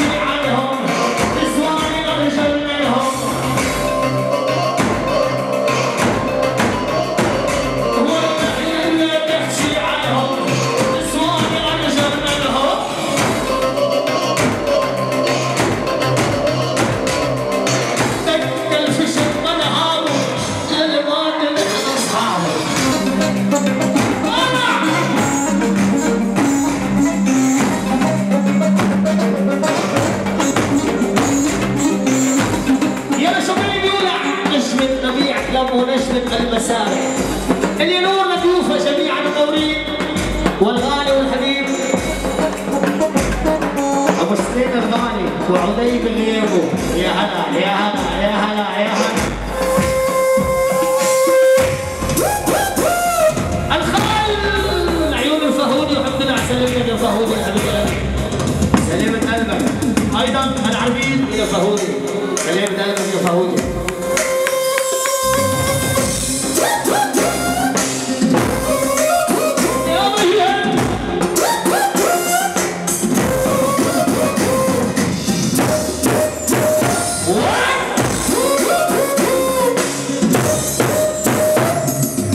Yeah. المسارح اللي نورنا ضيوفه جميعا منورين والغالي والحبيب. أبو سليم الغالي وعلي الليمو يا هلا يا هلا يا هلا يا هلا.